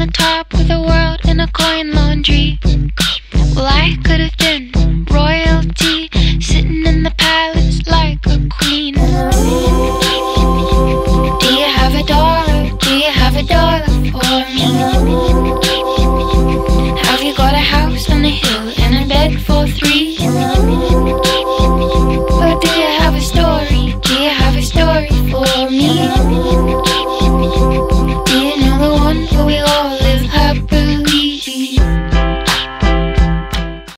on the top with the world in a coin laundry. Well, I could have been royalty, sitting in the palace like a queen. Do you have a dollar? Do you have a dollar for me? Have you got a house on a hill and a bed for three?